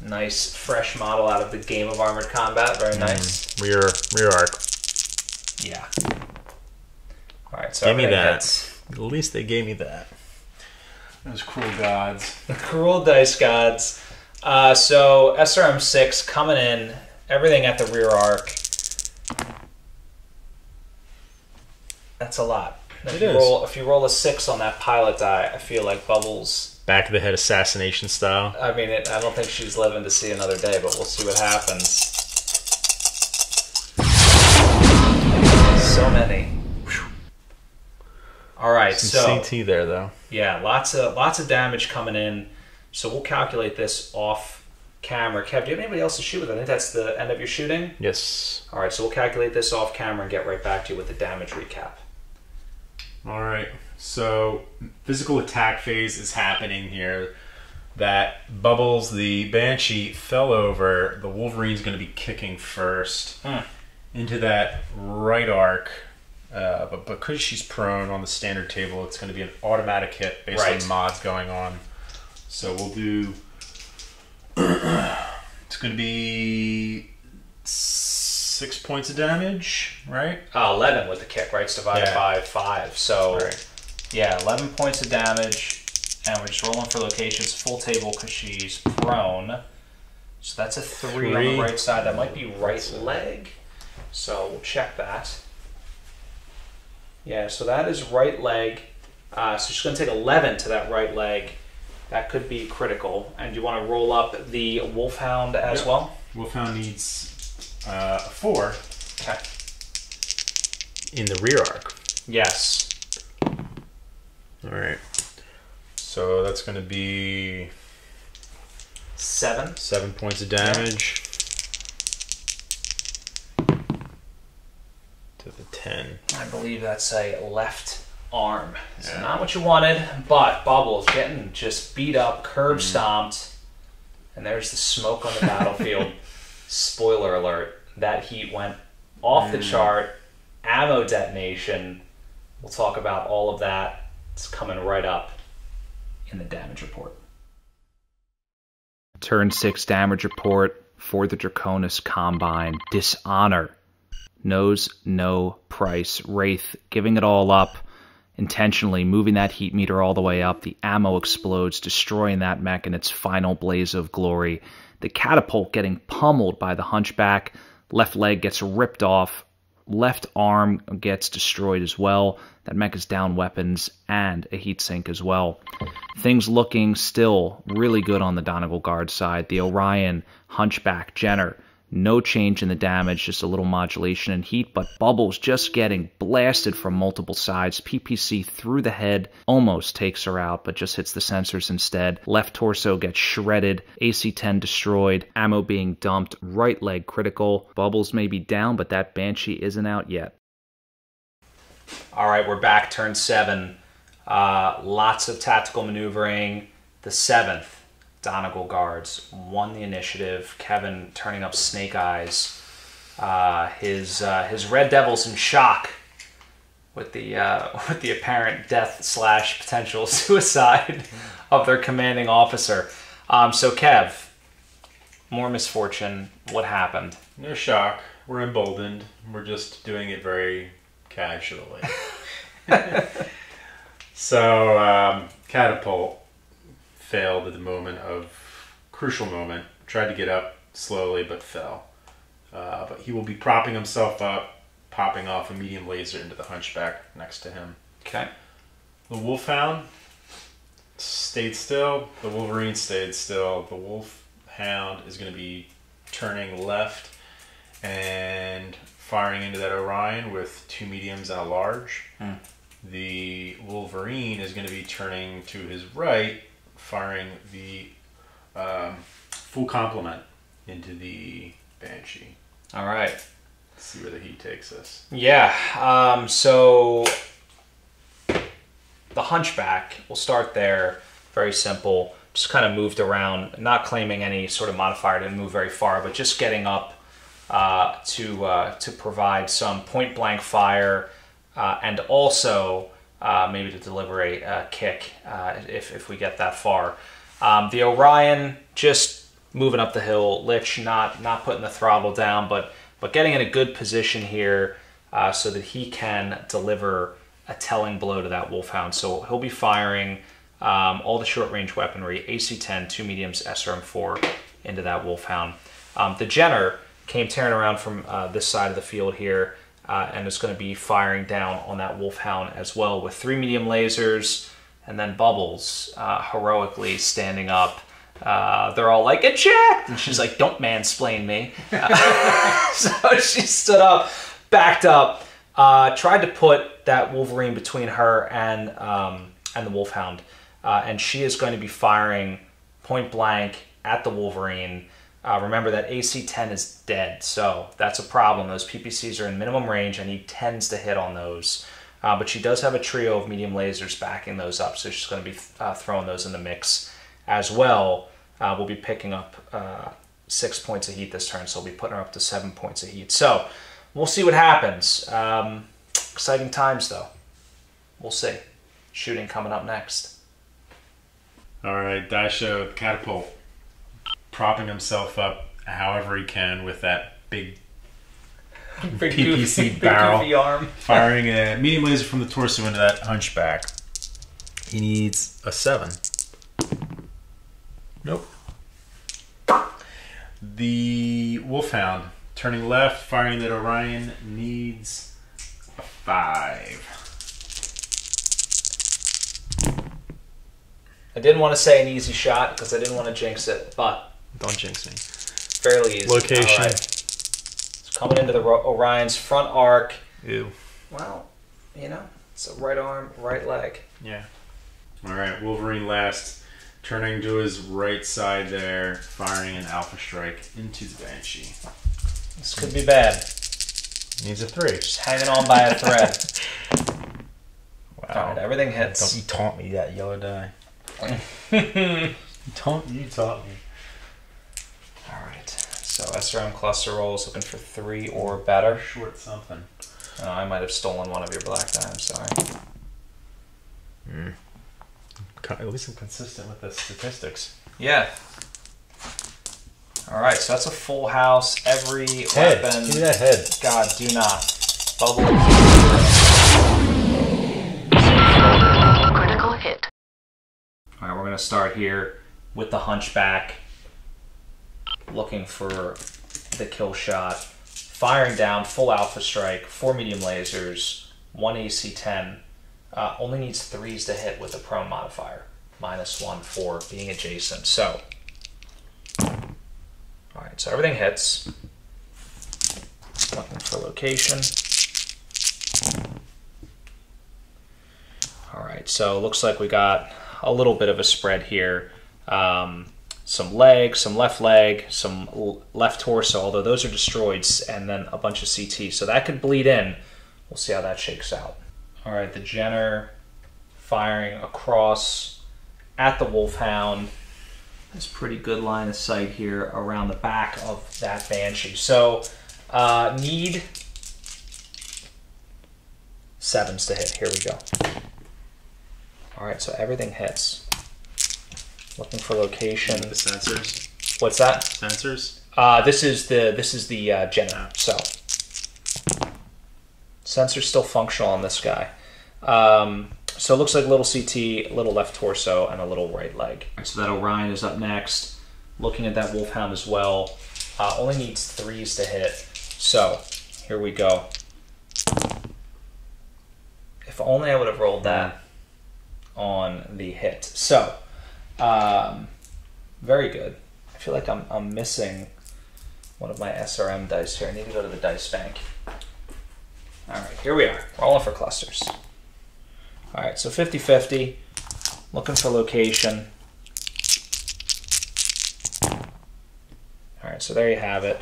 Nice, fresh model out of the game of Armored Combat. Very nice. Rear rear arc. Yeah. All right, so Give me that. hits. At least they gave me that. Those cruel gods. The cruel dice gods. Uh, so SRM six coming in, everything at the rear arc. That's a lot. If It you is. roll if you roll a six on that pilot die, I feel like Bubbles. Back of the head assassination style. I mean, it, I don't think she's living to see another day, but we'll see what happens. So many. All right, Some so CT there though. yeah, lots of lots of damage coming in. So we'll calculate this off camera. Kev, do you have anybody else to shoot with? I think that's the end of your shooting. Yes. All right, so we'll calculate this off camera and get right back to you with the damage recap. All right. So physical attack phase is happening here. That Bubbles, the Banshee, fell over. The Wolverine's going to be kicking first Hmm. into that right arc. Uh, but because she's prone on the standard table, it's going to be an automatic hit based Right. on mods going on. So we'll do. it's going to be six points of damage, right? Uh, Eleven with the kick, right? It's divided Yeah. by five. So right. yeah, eleven points of damage, and we're just rolling for locations full table because she's prone. So that's a three, on the right side. That might be right leg. So we'll check that. Yeah, so that is right leg. Uh, so she's going to take 11 to that right leg. That could be critical. And you want to roll up the Wolfhound as Yep. well? Wolfhound needs uh, a four Okay. in the rear arc. Yes. All right. So that's going to be Seven. seven points of damage to the ten. I believe that's a left arm. So Yeah. not what you wanted, but Bubbles getting just beat up, curb mm. stomped, and there's the smoke on the battlefield. Spoiler alert: that heat went off the mm. chart. Ammo detonation. We'll talk about all of that. It's coming right up in the damage report. Turn six damage report for the Draconis Combine. Dishonor knows no price. Wraith giving it all up, intentionally moving that heat meter all the way up. The ammo explodes, destroying that mech in its final blaze of glory. The catapult getting pummeled by the hunchback. Left leg gets ripped off. Left arm gets destroyed as well. That mech is down weapons and a heat sink as well. Things looking still really good on the Donegal guard side. The Orion, Hunchback, Jenner, no change in the damage, just a little modulation in heat, but Bubbles just getting blasted from multiple sides. PPC through the head almost takes her out, but just hits the sensors instead. Left torso gets shredded, AC 10 destroyed, ammo being dumped, right leg critical. Bubbles may be down, but that Banshee isn't out yet. All right, we're back, turn seven. Uh, lots of tactical maneuvering. The seventh, Donegal Guards won the initiative. Kevin turning up Snake Eyes. Uh, his uh, his Red Devils in shock with the uh, with the apparent death slash potential suicide of their commanding officer. Um, so Kev, more misfortune. What happened? No shock. We're emboldened. We're just doing it very casually. so, um, catapult failed at the moment of crucial moment. Tried to get up slowly, but fell. Uh, but he will be propping himself up, popping off a medium laser into the hunchback next to him. Okay. The wolfhound stayed still. The wolverine stayed still. The wolfhound is going to be turning left and firing into that Orion with two mediums and a large. The wolverine is going to be turning to his right, firing the um, full complement into the banshee. All right. Let's see where the heat takes us. Yeah. Um, so the Hunchback. We'll start there. Very simple. Just kind of moved around, not claiming any sort of modifier. Didn't move very far, but just getting up uh, to uh, to provide some point blank fire, uh, and also uh, maybe to deliver a, uh kick uh, if if we get that far. Um, the Orion just moving up the hill. Lich not not putting the throttle down, but but getting in a good position here uh, so that he can deliver a telling blow to that Wolfhound. So he'll be firing um, all the short range weaponry, AC-10, two mediums, SRM-4 into that Wolfhound. Um, the Jenner came tearing around from uh, this side of the field here uh, and is going to be firing down on that Wolfhound as well with three medium lasers and then Bubbles uh, heroically standing up. Uh, they're all like, eject! And she's like, don't mansplain me. so she stood up, backed up, uh, tried to put that Wolverine between her and um, and the Wolfhound, uh, and she is going to be firing point blank at the Wolverine. Uh, remember that AC-10 is dead, so that's a problem. Those PPCs are in minimum range, and he tends to hit on those. Uh, but she does have a trio of medium lasers backing those up, so she's going to be uh, throwing those in the mix as well. Uh, we'll be picking up uh, six points of heat this turn, so we'll be putting her up to seven points of heat. So we'll see what happens. Um, exciting times, though. We'll see. Shooting coming up next. All right, Daisho catapult, propping himself up however he can with that big Big PPC goofy- barrel. goofy arm. firing a medium laser from the torso into that hunchback. He needs a seven. Nope. The Wolfhound turning left, firing that Orion needs a five. I didn't want to say an easy shot because I didn't want to jinx it, but Don't jinx me. fairly easy. Location. All right. So coming into the Orion's front arc. Ew. Well, you know, it's a right arm, right leg. Yeah. All right, Wolverine last, turning to his right side there, firing an Alpha Strike into the Banshee. This could be bad. Needs a three. Just hanging on by a thread. Wow. All right, everything hits. Don't you taunt me that yellow die. Don't you taunt me. All right. So SRM cluster rolls looking for three or better. Short something. Oh, I might have stolen one of your black die. I'm sorry. Hmm. At least I'm consistent with the statistics. Yeah. All right. So that's a full house. Every Head. weapon. Give me that head. God, do not. Bubble. Critical hit. All right, we're gonna start here with the hunchback, looking for the kill shot, firing down full alpha strike, four medium lasers, one AC10. Uh, only needs threes to hit with the prone modifier, minus one for being adjacent. So, all right, so everything hits. Looking for location. All right, so looks like we got a little bit of a spread here. Um, some leg, some left leg, some left torso, although those are destroyed, and then a bunch of CT. So that could bleed in. We'll see how that shakes out. All right, the Jenner firing across at the Wolfhound. That's pretty good line of sight here around the back of that Banshee. So uh, need sevens to hit. Here we go. All right, so everything hits. Looking for location. The sensors. What's that? Sensors. Uh, this is the this is the uh, Jenner. So sensor's still functional on this guy. Um, so it looks like little CT, little left torso, and a little right leg. So that Orion is up next. Looking at that Wolfhound as well. Uh, only needs threes to hit. So here we go. If only I would have rolled that on the hit. So um, very good. I feel like I'm, I'm missing one of my SRM dice here. I need to go to the dice bank. All right, here we are. Rolling for clusters. All right, so 50 50. Looking for location. All right, so there you have it.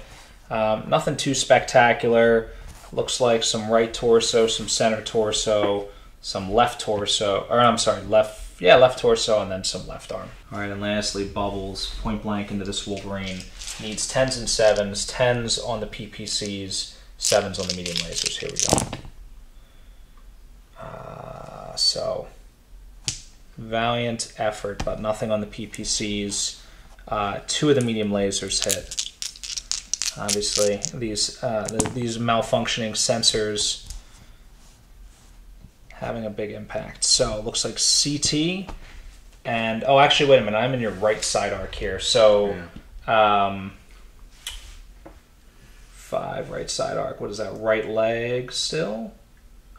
Um, nothing too spectacular. Looks like some right torso, some center torso, some left torso, or I'm sorry, left, yeah, left torso, and then some left arm. All right, and lastly, Bubbles, point blank into this Wolverine. Needs tens and sevens, tens on the PPCs, sevens on the medium lasers. Here we go. Uh, so, valiant effort, but nothing on the PPCs. Uh, two of the medium lasers hit. Obviously, these uh, th- these malfunctioning sensors having a big impact. So it looks like CT and oh, actually, wait a minute. I'm in your right side arc here. So um, five right side arc. What is that? Right leg still?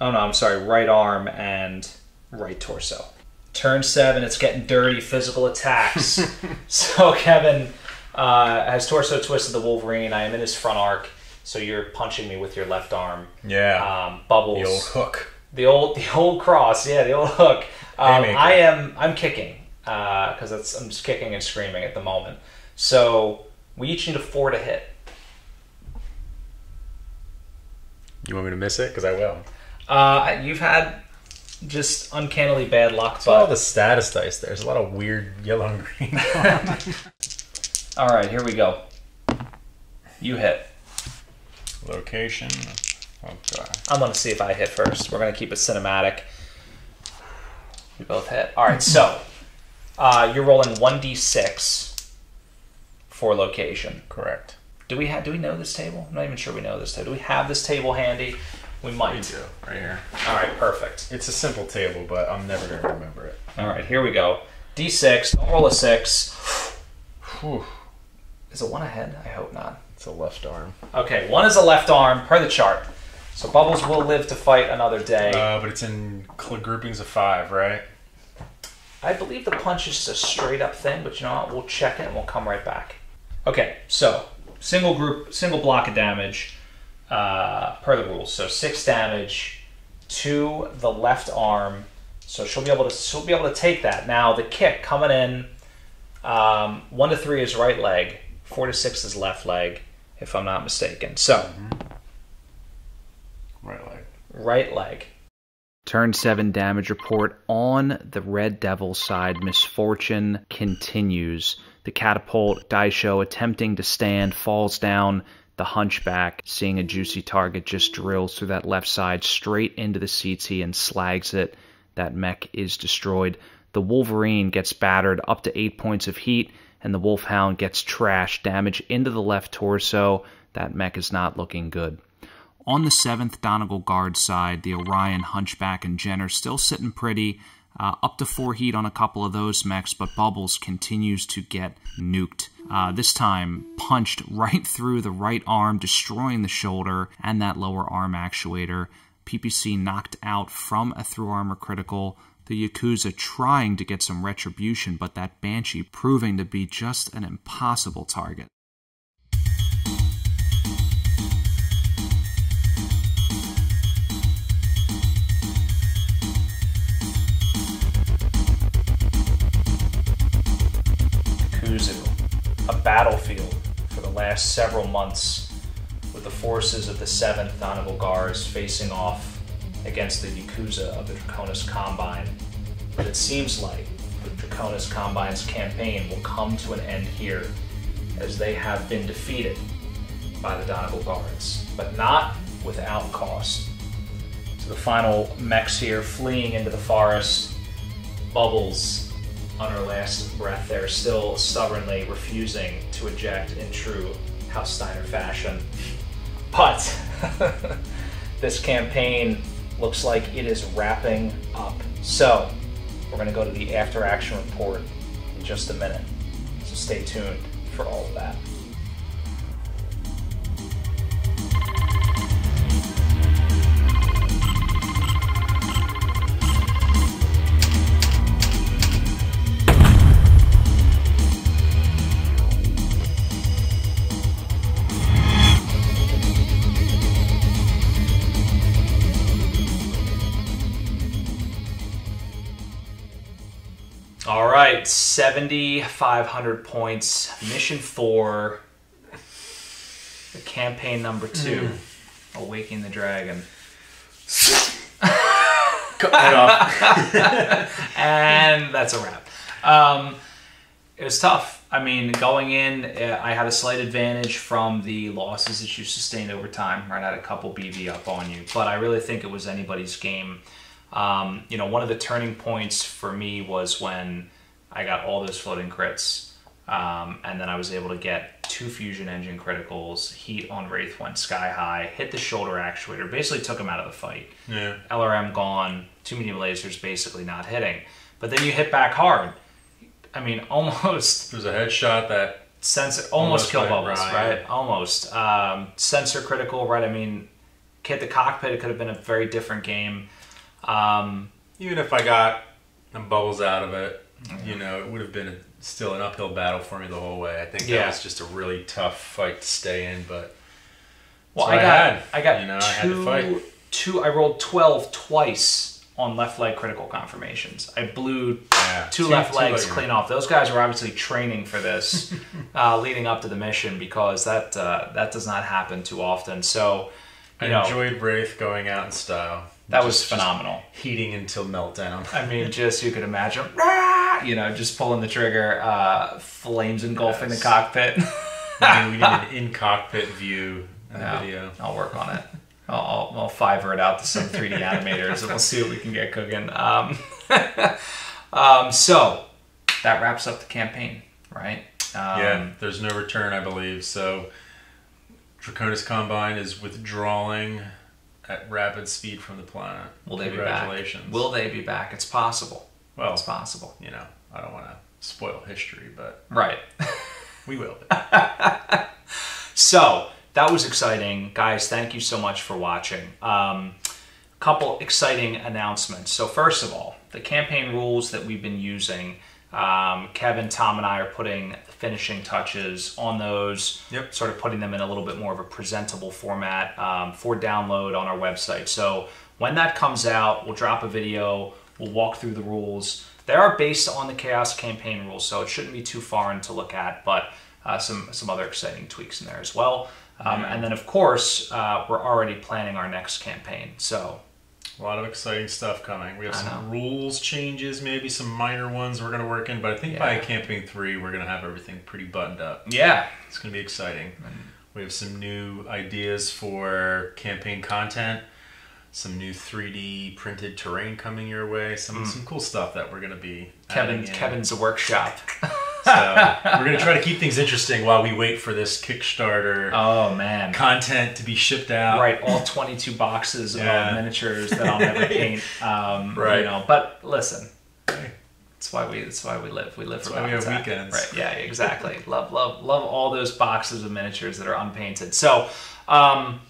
Oh no, I'm sorry. Right arm and right torso. Turn seven. It's getting dirty. Physical attacks. so Kevin uh, has torso twisted the Wolverine. I am in his front arc. So you're punching me with your left arm. Yeah. Um, bubbles. the old hook. The old, the old cross, yeah, the old hook. Um, I am, I'm kicking because that's I'm just kicking and screaming at the moment. So we each need a four to hit. You want me to miss it? Because I will. Uh, you've had just uncannily bad luck, It's all the status dice. There's a lot of weird yellow and green. all right, here we go. You hit. Location. God. I'm gonna see if I hit first. We're gonna keep it cinematic. We both hit. All right, so uh, you're rolling one d6 for location. Correct. Do we have? Do we know this table? I'm not even sure we know this table. Do we have this table handy? We might. Right here. All right, perfect. It's a simple table, but I'm never gonna remember it. All right, here we go. D6. Don't roll a six. Whew. Is it one ahead? I hope not. It's a left arm. Okay, one is a left arm per the chart. So Bubbles will live to fight another day. Uh, but it's in cl- groupings of five, right? I believe the punch is just a straight up thing, but you know what? We'll check it and we'll come right back. Okay, so single group, single block of damage uh, per the rules. So six damage to the left arm. So she'll be able to she'll be able to take that. Now the kick coming in, um, one to three is right leg, four to six is left leg, if I'm not mistaken. So Right leg. Right leg. Turn 7 damage report on the Red Devil side. Misfortune continues. The catapult Daisho attempting to stand falls down. The hunchback, seeing a juicy target, just drills through that left side straight into the CT and slags it. That mech is destroyed. The Wolverine gets battered up to 8 points of heat, and the Wolfhound gets trashed, damage into the left torso. That mech is not looking good. On the 7th Donegal Guard side, the Orion, Hunchback, and Jenner still sitting pretty. Uh, up to 4 heat on a couple of those mechs, but Bubbles continues to get nuked. Uh, this time, punched right through the right arm, destroying the shoulder and that lower arm actuator. PPC knocked out from a through armor critical. The Yakuza trying to get some retribution, but that Banshee proving to be just an impossible target. Battlefield for the last several months with the forces of the 7th Donegal Guards facing off against the Yakuza of the Draconis Combine. But it seems like the Draconis Combine's campaign will come to an end here as they have been defeated by the Donegal Guards, but not without cost. So the final mechs here fleeing into the forest, Bubbles on her last breath there, still stubbornly refusing to eject in true House Steiner fashion. But this campaign looks like it is wrapping up. So we're going to go to the after action report in just a minute. So stay tuned for all of that. 7,500 points. Mission four. The campaign number two. Awakening the Dragon. Cut that off. and that's a wrap. Um, it was tough. I mean, going in, uh, I had a slight advantage from the losses that you sustained over time. Right, I had a couple BV up on you, but I really think it was anybody's game. Um, you know, one of the turning points for me was when I got all those floating crits, um, and then I was able to get two fusion engine criticals. Heat on Wraith went sky high, hit the shoulder actuator, basically took him out of the fight. yeah. LRM gone, two medium lasers basically not hitting. But then you hit back hard. I mean, almost There's a headshot that sensor, almost, Almost kill bubbles, right. right? Almost um, sensor critical, right? I mean, hit the cockpit. It could have been a very different game. Um, even if I got the bubbles out of it, you know, it would have been still an uphill battle for me the whole way. I think that Yeah. was just a really tough fight to stay in, but well, I I got, had. I got You know, I two, had to fight. two. I rolled twelve twice on left leg critical confirmations. I blew Yeah, two, two- left two legs leg- clean off. Those guys were obviously training for this, uh, leading up to the mission because that uh, that does not happen too often. So, I know, enjoyed Wraith going out in style. That was Just- just phenomenal. heating until meltdown. I mean, just you could imagine, you know, just pulling the trigger, uh, flames engulfing Yes. the cockpit. I mean, we need an in cockpit view Yeah, video. I'll work on it. I'll, I'll, I'll fiver it out to some 3D animators and we'll see what we can get cooking. Um, um, so that wraps up the campaign, right? Um, yeah, there's no return, I believe. So, Draconis Combine is withdrawing at rapid speed from the planet. Will they be Congratulations. back? Will they be back? It's possible. Well, It's possible. you know, I don't want to spoil history, but Right. We will. So that was exciting, guys. Thank you so much for watching. Um, couple exciting announcements. So first of all, the campaign rules that we've been using. Um, Kevin, Tom, and I are putting the finishing touches on those. Yep. Sort of putting them in a little bit more of a presentable format um, for download on our website. So when that comes out, we'll drop a video. We'll walk through the rules. They are based on the Chaos campaign rules, so it shouldn't be too foreign to look at. But uh, some some other exciting tweaks in there as well. Um, And then of course uh, we're already planning our next campaign. So A lot of exciting stuff coming. We have some rules changes, maybe some minor ones we're going to work in, but I think by Yeah. campaign three, we're going to have everything pretty buttoned up. yeah, It's going to be exciting. Mm-hmm. We have some new ideas for campaign content, some new 3D printed terrain coming your way, some mm. some cool stuff that we're going to be Kevin. Kevin's workshop. So we're going to try to keep things interesting while we wait for this Kickstarter oh man. content to be shipped out. Right, all 22 boxes Yeah. of miniatures that I'll never paint. Um, Right. You know, but listen, that's why we that's why we live. We live for That's why we have weekends. Right. Yeah. Exactly. love love love all those boxes of miniatures that are unpainted. So, um,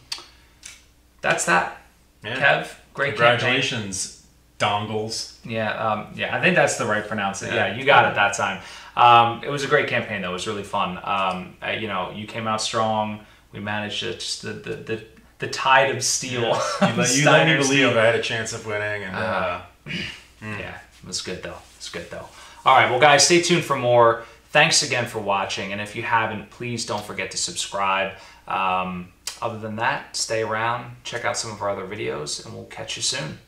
that's that. Yeah. Kev, great campaign. Congratulations, Donegals. Yeah, um, yeah, I think that's the right pronunciation. Yeah, you got it that time. Um, it was a great campaign, though. It was really fun. Um, uh, you know, you came out strong. We managed to just the the, the, the tide of steel. You let, you let me believe. I had a chance of winning, and uh, Yeah, it was good though. It's good though. All right, well, guys, stay tuned for more. Thanks again for watching, and if you haven't, please don't forget to subscribe. Um, other than that, stay around, check out some of our other videos, and we'll catch you soon.